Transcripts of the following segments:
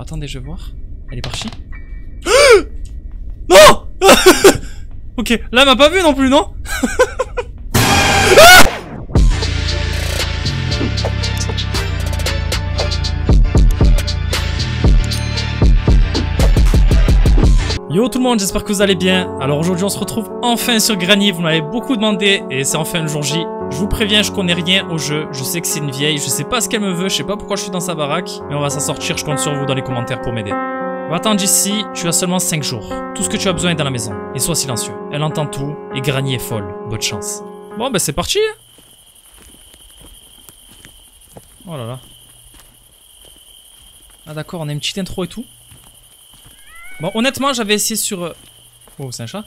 attendez, je vais voir. Elle est partie. non Ok, là, elle m'a pas vu non plus, non Yo tout le monde, j'espère que vous allez bien. Alors aujourd'hui on se retrouve enfin sur Granny, vous m'avez beaucoup demandé et c'est enfin le jour J. Je vous préviens, je connais rien au jeu, je sais que c'est une vieille, je sais pas ce qu'elle me veut, je sais pas pourquoi je suis dans sa baraque, mais on va s'en sortir, je compte sur vous dans les commentaires pour m'aider. Va attendre ici, tu as seulement 5 jours. Tout ce que tu as besoin est dans la maison. Et sois silencieux. Elle entend tout, et Granny est folle. Bonne chance. Bon bah c'est parti hein. Oh là là. Ah d'accord, on a une petite intro et tout. Bon, honnêtement, j'avais essayé sur... euh, Oh, c'est un chat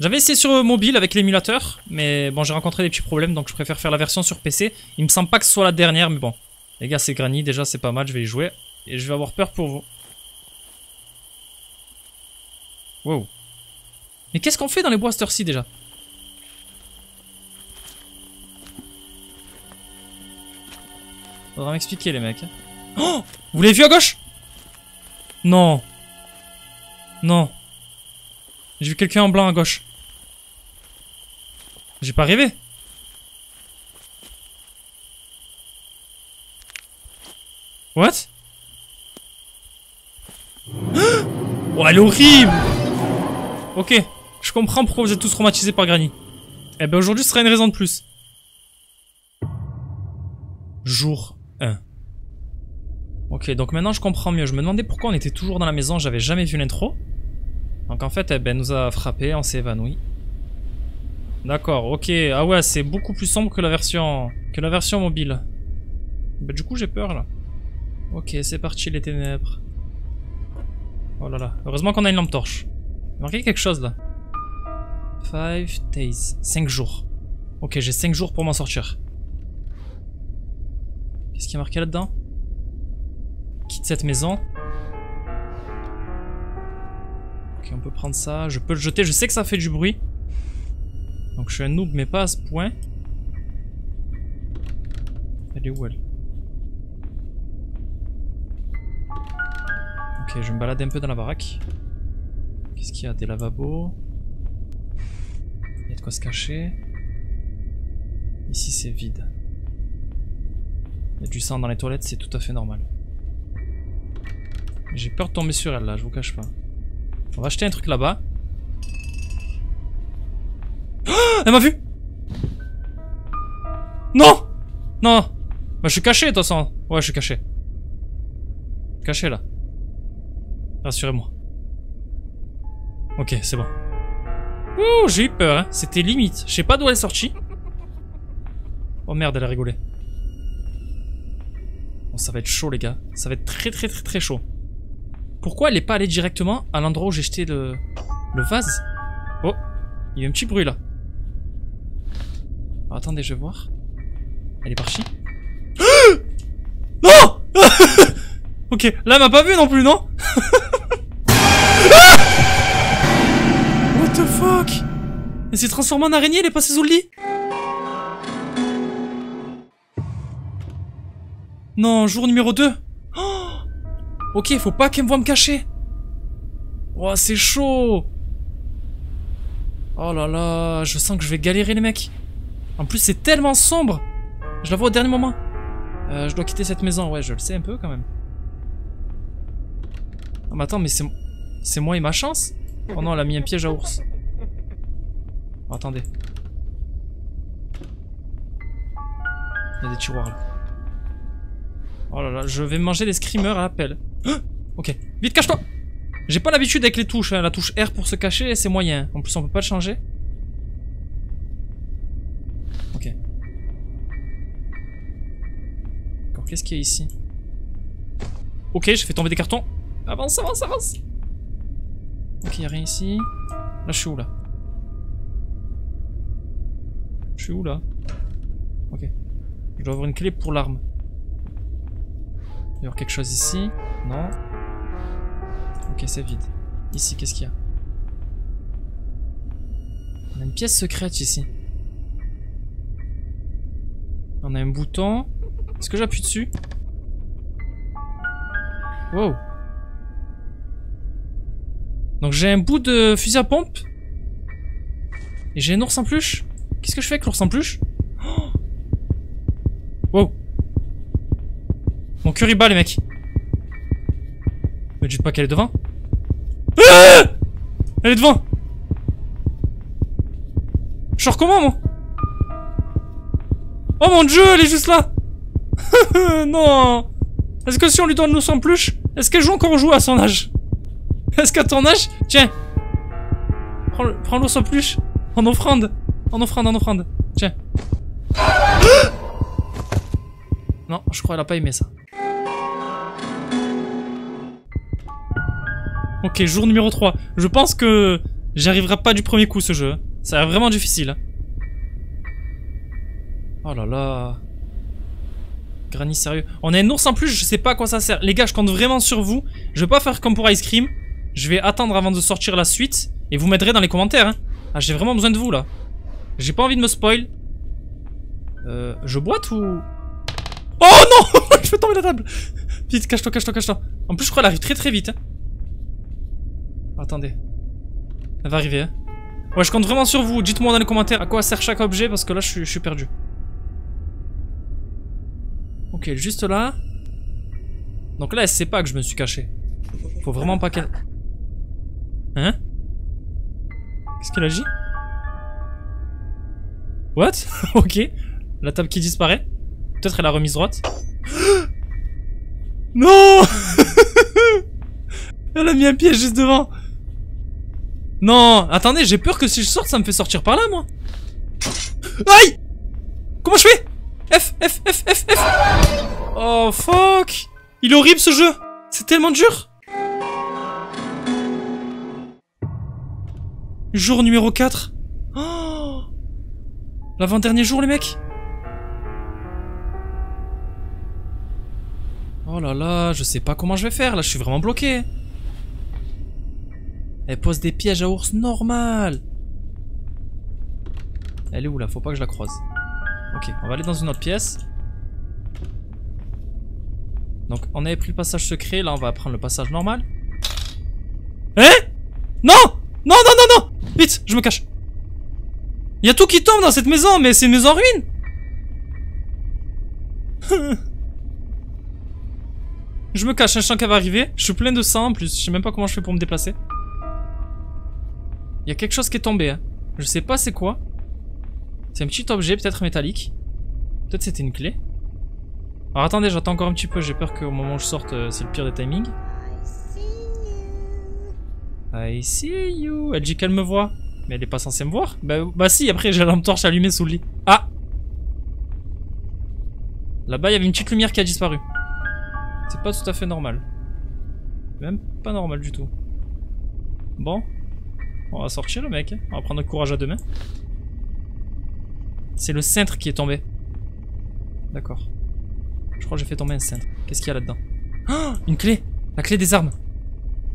J'avais essayé sur euh, mobile avec l'émulateur, mais bon, j'ai rencontré des petits problèmes, donc je préfère faire la version sur PC. Il me semble pas que ce soit la dernière, mais bon. Les gars, c'est Granny, déjà, c'est pas mal, je vais y jouer. Et je vais avoir peur pour vous. Wow. Mais qu'est-ce qu'on fait dans les bois heure-ci, déjà? Faudra m'expliquer, les mecs. hein. Oh Vous l'avez vu à gauche? Non. Non. J'ai vu quelqu'un en blanc à gauche. J'ai pas rêvé. What? Oh, elle est horrible Ok, je comprends pourquoi vous êtes tous traumatisés par Granny. Eh ben aujourd'hui ce sera une raison de plus. Jour 1. Ok, donc maintenant je comprends mieux. Je me demandais pourquoi on était toujours dans la maison, j'avais jamais vu l'intro. Donc en fait, eh ben, elle nous a frappé, on s'est évanoui. D'accord, ok. Ah ouais, c'est beaucoup plus sombre que la version que la version mobile. Bah du coup j'ai peur là. Ok, c'est parti les ténèbres. Oh là là. Heureusement qu'on a une lampe torche. Marqué quelque chose là. 5 days. 5 jours. Ok, j'ai 5 jours pour m'en sortir. Qu'est-ce qui est marqué là-dedans? Quitte cette maison. Ok, on peut prendre ça. Je peux le jeter. Je sais que ça fait du bruit. Donc je suis un noob, mais pas à ce point. Elle est où elle? Ok, je me balader un peu dans la baraque. Qu'est-ce qu'il y a? Des lavabos. Il y a de quoi se cacher. Ici c'est vide. Il y a du sang dans les toilettes, c'est tout à fait normal. J'ai peur de tomber sur elle là, je vous cache pas. On va acheter un truc là-bas. Elle m'a vu Non Non Bah je suis caché de toute façon. Ouais je suis caché. Caché là. Rassurez-moi. Ok, c'est bon. Ouh, j'ai eu peur, hein. C'était limite. Je sais pas d'où elle est sortie. Oh merde, elle a rigolé. Bon, ça va être chaud, les gars. Ça va être très très très très chaud. Pourquoi elle est pas allée directement à l'endroit où j'ai jeté le... le vase? Oh, il y a un petit bruit là. Oh, attendez, je vais voir. Elle est partie. non Ok, là elle m'a pas vu non plus, non What the fuck Elle s'est transformée en araignée, elle est passée sous le lit Non, jour numéro 2 Ok, faut pas qu'elle me voie me cacher Oh, c'est chaud Oh là là, je sens que je vais galérer les mecs En plus c'est tellement sombre Je la vois au dernier moment euh, Je dois quitter cette maison, ouais je le sais un peu quand même Ah mais attends, mais c'est... Moi et ma chance? Oh non, elle a mis un piège à ours. Attendez. Il y a des tiroirs là. Oh là là, je vais manger des screamers à appel. ok, vite cache-toi J'ai pas l'habitude avec les touches, hein. la touche R pour se cacher, c'est moyen. En plus, on peut pas le changer. Qu'est-ce qu'il y a ici Ok, j'ai fait tomber des cartons. Avance, avance, avance Ok, y'a rien ici. Là, je suis où là Je suis où là Ok. Je dois avoir une clé pour l'arme. Il y avoir quelque chose ici. Non. Ok, c'est vide. Ici, qu'est-ce qu'il y a On a une pièce secrète ici. On a un bouton. Est-ce que j'appuie dessus? Wow. Donc j'ai un bout de fusil à pompe. Et j'ai un ours en peluche. Qu'est-ce que je fais avec l'ours en peluche oh Wow. Mon cœur il bat les mecs. Me dites pas qu'elle est devant. Ah elle est devant. Je recommence moi? Oh mon dieu, elle est juste là. non. Est-ce que si on lui donne en peluche, est-ce qu'elle joue encore au à son âge? Est-ce qu'à ton âge Tiens. Prends, l'ours en peluche. En offrande. En offrande, en offrande. Tiens. non, je crois qu'elle a pas aimé ça. Ok, jour numéro 3. Je pense que j'arriverai pas du premier coup ce jeu. Ça a l'air vraiment difficile. Oh là là. Granny sérieux. On a un ours en plus, je sais pas à quoi ça sert. Les gars, je compte vraiment sur vous. Je vais pas faire comme pour Ice Cream. Je vais attendre avant de sortir la suite. Et vous m'aiderez dans les commentaires. Hein. Ah, j'ai vraiment besoin de vous là. J'ai pas envie de me spoil. Euh, je boite ou... Oh non Je vais tomber la table Vite, cache-toi, cache-toi, cache-toi. En plus, je crois qu'elle arrive très très vite. Hein. Attendez. Elle va arriver, hein. Ouais, je compte vraiment sur vous. Dites-moi dans les commentaires à quoi sert chaque objet parce que là, je suis, perdu. Ok, juste là. Donc là, elle sait pas que je me suis caché. Faut vraiment pas qu'elle... Hein Qu'est-ce qu'elle agit What Ok. La table qui disparaît. Peut-être elle a remise droite. non Elle a mis un piège juste devant. Non, attendez, j'ai peur que si je sorte, ça me fait sortir par là, moi. Aïe Comment je fais F, F, Oh, fuck. Il est horrible, ce jeu. C'est tellement dur. Jour numéro 4 oh. L'avant-dernier jour, les mecs. Oh là là, je sais pas comment je vais faire, là, je suis vraiment bloqué. Elle pose des pièges à ours normal. Elle est où là? Faut pas que je la croise. Ok, on va aller dans une autre pièce. Donc on avait pris le passage secret, là on va prendre le passage normal. Hein? Non Non, non, non, non Vite, je me cache. Il y a tout qui tombe dans cette maison, mais c'est une maison ruine Je me cache, un chien qui va arriver. Je suis plein de sang en plus, je sais même pas comment je fais pour me déplacer. Il y a quelque chose qui est tombé. Hein. Je sais pas c'est quoi. C'est un petit objet, peut-être métallique. Peut-être c'était une clé. Alors attendez, j'attends encore un petit peu. J'ai peur qu'au moment où je sorte, euh, c'est le pire des timings. I see you. Elle dit qu'elle me voit. Mais elle est pas censée me voir. Bah, bah si, après j'ai la lampe torche allumée sous le lit. Ah Là-bas, il y avait une petite lumière qui a disparu. C'est pas tout à fait normal. Même pas normal du tout. Bon, on va sortir le mec. On va prendre courage à deux mains. C'est le cintre qui est tombé. D'accord. Je crois que j'ai fait tomber un cintre. Qu'est-ce qu'il y a là-dedans oh Une clé La clé des armes.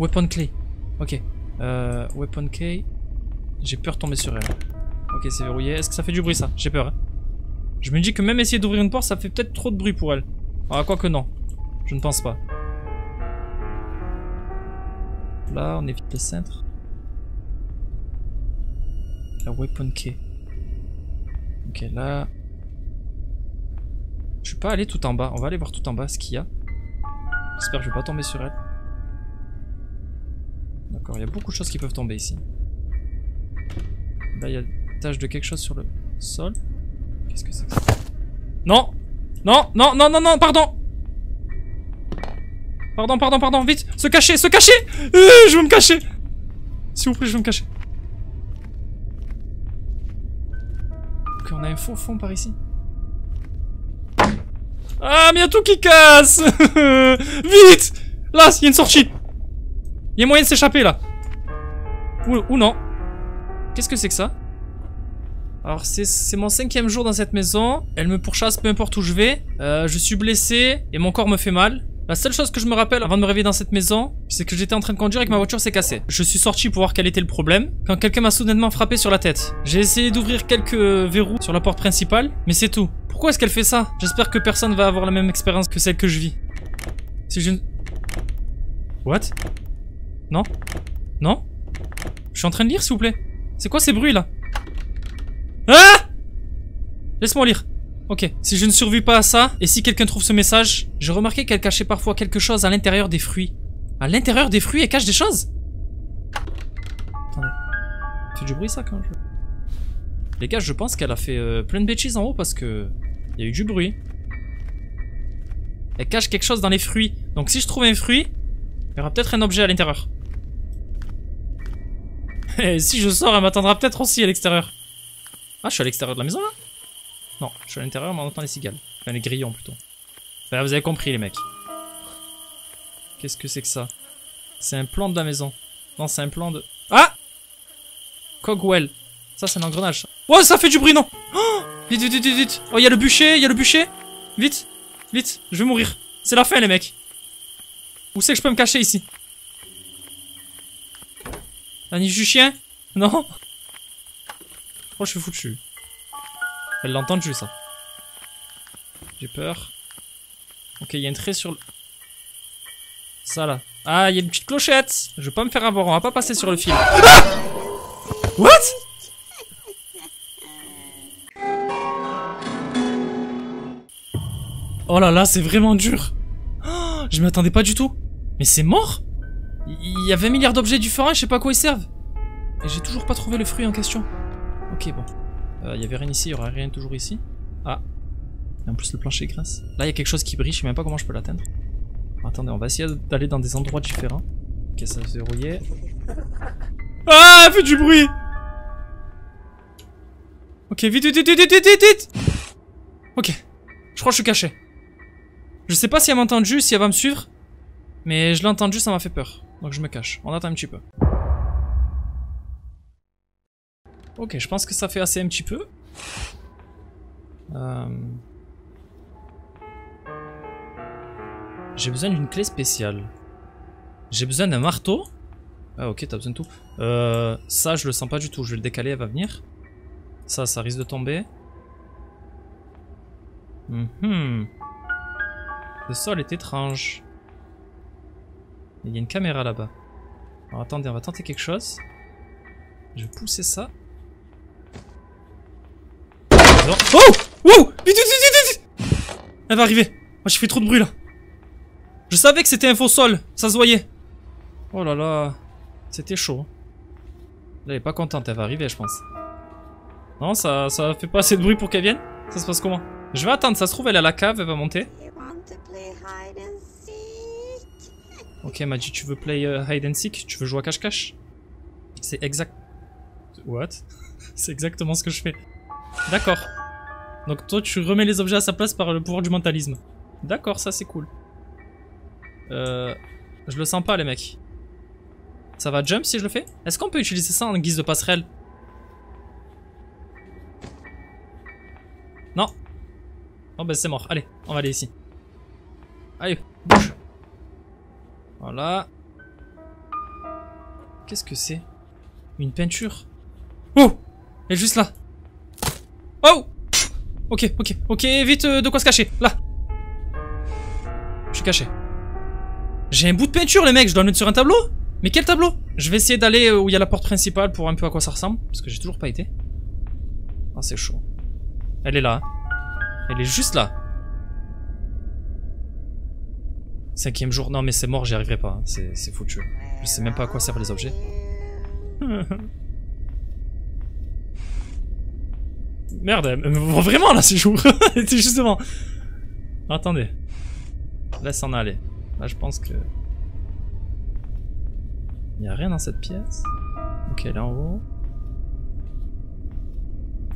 Weapon clé. Ok. Euh, weapon key. J'ai peur de tomber sur elle. Ok, c'est verrouillé. Est-ce que ça fait du bruit ça? J'ai peur. Hein. Je me dis que même essayer d'ouvrir une porte, ça fait peut-être trop de bruit pour elle. Ah, quoi que non. Je ne pense pas. Là, on évite le cintre. La weapon key. Ok, là... Je suis pas allé tout en bas. On va aller voir tout en bas ce qu'il y a. J'espère que je vais pas tomber sur elle. D'accord, il y a beaucoup de choses qui peuvent tomber ici. Là, il y a une tache de quelque chose sur le sol. Qu'est-ce que c'est Non! Non! Non! Non! Non! Non! Pardon! Pardon, pardon, pardon, vite! Se cacher Se cacher! Euh, Je veux me cacher! S'il vous plaît, je veux me cacher. Faux fond par ici. Ah, mais y a tout qui casse Vite Là, il y a une sortie Il y a moyen de s'échapper, là. Ou, non. Qu'est-ce que c'est que ça? Alors c'est mon cinquième jour dans cette maison, elle me pourchasse peu importe où je vais, euh, je suis blessé et mon corps me fait mal. La seule chose que je me rappelle avant de me réveiller dans cette maison, c'est que j'étais en train de conduire et ma voiture s'est cassée. Je suis sorti pour voir quel était le problème, quand quelqu'un m'a soudainement frappé sur la tête. J'ai essayé d'ouvrir quelques verrous sur la porte principale, mais c'est tout. Pourquoi est-ce qu'elle fait ça? J'espère que personne va avoir la même expérience que celle que je vis. Si je... What? Non? Non? Je suis en train de lire, s'il vous plaît. C'est quoi ces bruits, là? Ah Laisse-moi lire. Ok, si je ne survis pas à ça, et si quelqu'un trouve ce message, j'ai remarqué qu'elle cachait parfois quelque chose à l'intérieur des fruits. À l'intérieur des fruits, elle cache des choses Attendez. Fait du bruit ça quand même. Les gars, je pense qu'elle a fait euh, plein de bêtises en haut parce que... Il y a eu du bruit. Elle cache quelque chose dans les fruits. Donc si je trouve un fruit, il y aura peut-être un objet à l'intérieur. Et si je sors, elle m'attendra peut-être aussi à l'extérieur. Ah, je suis à l'extérieur de la maison là? Non, je suis à l'intérieur, mais on entend les cigales. Enfin, les grillons plutôt. Vous avez compris les mecs. Qu'est-ce que c'est que ça? C'est un plan de la maison. Non, c'est un plan de... Ah Cogwell. Ça, c'est un engrenage. Oh, ça fait du bruit, non oh Vite, vite, vite, vite. Oh, il y a le bûcher, il y a le bûcher. Vite, vite, je vais mourir. C'est la fin, les mecs. Où c'est que je peux me cacher ici? La niche du chien Non? Oh, je suis foutu. Elle l'a entendu, ça. J'ai peur. Ok, il y a un trait sur le... Ça, là. Ah, il y a une petite clochette Je vais pas me faire avoir, on va pas passer sur le fil. Ah What? Oh là là, c'est vraiment dur. Oh, je m'attendais pas du tout. Mais c'est mort Il y a 20 milliards d'objets différents je sais pas à quoi ils servent. Et j'ai toujours pas trouvé le fruit en question. Ok, bon. Euh, il y avait rien ici, il y aura rien toujours ici. Ah. Et en plus, le plancher grasse. Là, il y a quelque chose qui brille, je sais même pas comment je peux l'atteindre. Attendez, on va essayer d'aller dans des endroits différents. Ok, ça se verrouillé. Ah, elle fait du bruit Ok, vite, vite, vite, vite, vite, vite, vite Ok. Je crois que je suis caché. Je sais pas si elle m'a entendu, si elle va me suivre. Mais je l'ai entendu, ça m'a fait peur. Donc je me cache. On attend un petit peu. Ok, je pense que ça fait assez un petit peu. Euh... J'ai besoin d'une clé spéciale. J'ai besoin d'un marteau. Ah ok, t'as besoin de tout. Euh, ça, je le sens pas du tout. Je vais le décaler, elle va venir. Ça, ça risque de tomber. Mhm. Le sol est étrange. Il y a une caméra là-bas. Alors attendez, on va tenter quelque chose. Je vais pousser ça. Oh Wow Vite, vite, vite, vite Elle va arriver. Moi, j'ai fait trop de bruit là. Je savais que c'était un faux sol. Ça se voyait. Oh là là. C'était chaud. Elle est pas contente. Elle va arriver, je pense. Non, ça, ça fait pas assez de bruit pour qu'elle vienne Ça se passe comment? Je vais attendre. Ça se trouve, elle est à la cave. Elle va monter. Ok, elle m'a dit tu veux play euh, hide and seek? Tu veux jouer à cache-cache? C'est exact... What? C'est exactement ce que je fais. D'accord. Donc toi tu remets les objets à sa place par le pouvoir du mentalisme. D'accord, ça c'est cool. Euh... Je le sens pas les mecs. Ça va jump si je le fais? Est-ce qu'on peut utiliser ça en guise de passerelle? Non. Oh bah c'est mort. Allez, on va aller ici. Allez, bouge. Voilà. Qu'est-ce que c'est? Une peinture? Oh Elle est juste là. Oh Ok, ok, ok, vite, euh, de quoi se cacher Là Je suis caché. J'ai un bout de peinture, les mecs, je dois le mettre sur un tableau Mais quel tableau? Je vais essayer d'aller euh, où il y a la porte principale pour un peu à quoi ça ressemble, parce que j'ai toujours pas été. Ah, c'est chaud. Elle est là. Elle est juste là. Cinquième jour. Non, mais c'est mort, j'y arriverai pas. C'est foutu. Je sais même pas à quoi servent les objets. Merde, elle voit vraiment là, ces jours. C'est justement. Attendez. Laisse en aller. Là, je pense que. Il y a rien dans cette pièce. Ok, elle est en haut.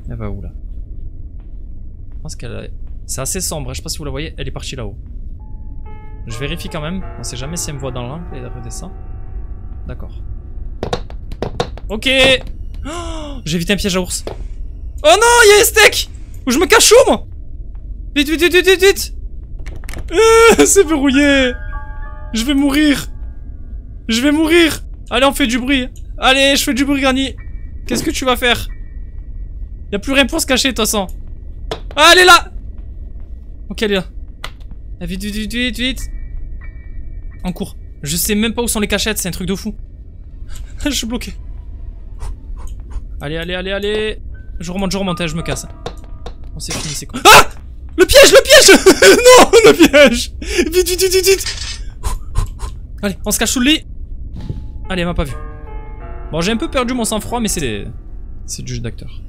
Elle va où là? Je pense qu'elle. C'est assez sombre, hein. je sais pas si vous la voyez, elle est partie là-haut. Je vérifie quand même. On sait jamais si elle me voit dans l'angle et elle redescend. D'accord. Ok oh, J'ai évité un piège à ours. Oh non, il y a un steak Où je me cache où, moi Vite, vite, vite, vite, vite, euh, C'est verrouillé Je vais mourir Je vais mourir Allez, on fait du bruit. Allez, je fais du bruit, Granny. Qu'est-ce que tu vas faire Y'a plus rien pour se cacher, de toute façon. Ah, elle est là Ok, elle est là. Ah, vite, vite, vite, vite, vite. En cours. Je sais même pas où sont les cachettes, c'est un truc de fou. je suis bloqué. Allez, allez, allez, allez. Je remonte, je remonte, je me casse. On c'est fini, c'est quoi Ah Le piège, le piège Non, le piège Vite, vite, vite, vite, vite Allez, on se cache sous le lit. Allez, elle m'a pas vu. Bon, j'ai un peu perdu mon sang-froid, mais c'est c'est du jeu d'acteur.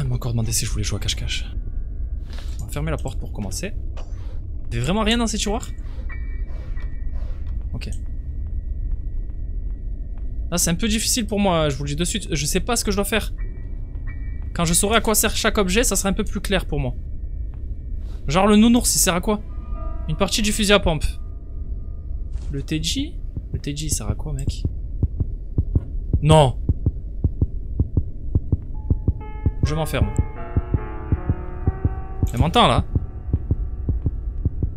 Elle m'a encore demandé si je voulais jouer à cache-cache. On va fermer la porte pour commencer. Il vraiment rien dans ces tiroirs? Ok. Là, c'est un peu difficile pour moi, je vous le dis de suite. Je sais pas ce que je dois faire. Quand je saurai à quoi sert chaque objet, ça sera un peu plus clair pour moi. Genre le nounours, il sert à quoi? Une partie du fusil à pompe. Le TJ Le TJ, il sert à quoi, mec? Non Je m'enferme. Elle m'entend, là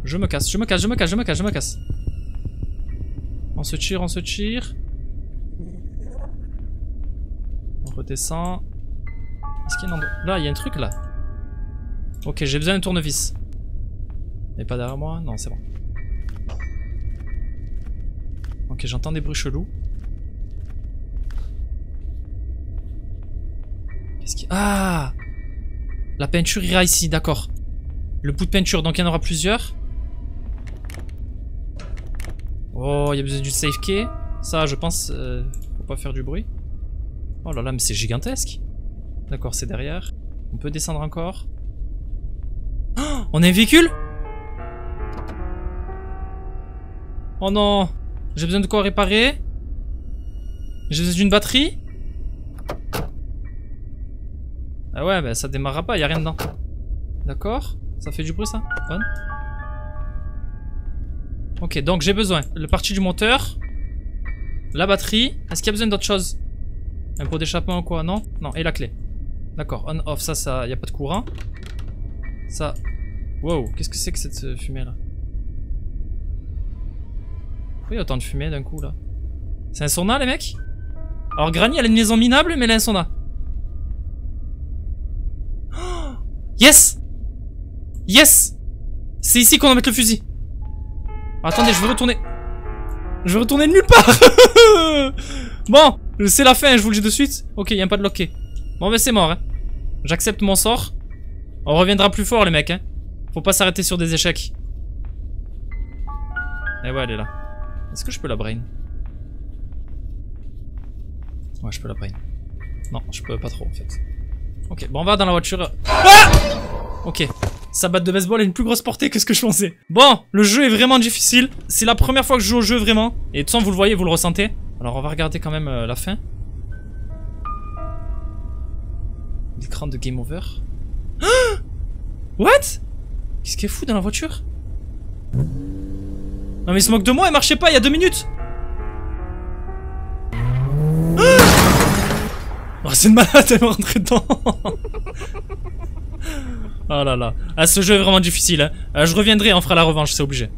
Je me casse, je me casse, je me casse, je me casse, je me casse. On se tire, on se tire. On redescend. Est-ce y a un. Là, il y a un truc, là. Ok, j'ai besoin d'un tournevis. Il pas derrière moi Non, c'est bon. Ok, j'entends des bruits chelous. Qu'est-ce Ah La peinture ira ici, d'accord. Le bout de peinture, donc il y en aura plusieurs. Oh, il y a besoin du safe key. Ça, je pense, euh, faut pas faire du bruit. Oh là là, mais c'est gigantesque. D'accord, c'est derrière. On peut descendre encore. Oh, on a un véhicule? Oh non J'ai besoin de quoi réparer? J'ai besoin d'une batterie? Ah ouais, bah ça démarrera pas, y a rien dedans. D'accord Ça fait du bruit ça? Ok, donc j'ai besoin. Le parti du moteur. La batterie. Est-ce qu'il y a besoin d'autre chose? Un pot d'échappement ou quoi Non? Non, et la clé. D'accord, on-off, ça, ça, y a pas de courant. Ça. Wow, qu'est-ce que c'est que cette euh, fumée là? Pourquoi y a autant de fumée d'un coup là? C'est un sauna les mecs? Alors Granny elle a une maison minable mais elle a un sauna. yes Yes C'est ici qu'on va mettre le fusil. Attendez, je vais retourner. Je vais retourner de nulle part Bon, c'est la fin, je vous le dis de suite. Ok, il a pas de loquet. Bon, mais c'est mort. Hein. J'accepte mon sort. On reviendra plus fort, les mecs. Hein. Faut pas s'arrêter sur des échecs. Eh ouais, elle est là. Est-ce que je peux la brain? Ouais, je peux la brain. Non, je peux pas trop, en fait. Ok, bon, on va dans la voiture. Ah ok. Sa batte de baseball a une plus grosse portée que ce que je pensais. Bon, le jeu est vraiment difficile. C'est la première fois que je joue au jeu, vraiment. Et de toute vous le voyez, vous le ressentez. Alors, on va regarder quand même euh, la fin. L'écran de Game Over. What? Qu'est-ce qui est fou dans la voiture? Non mais il se moque de moi, elle marchait pas il y a deux minutes Oh c'est une malade, elle me rentrer dedans Oh là là. Ah ce jeu est vraiment difficile hein. Euh, je reviendrai, on fera la revanche, c'est obligé.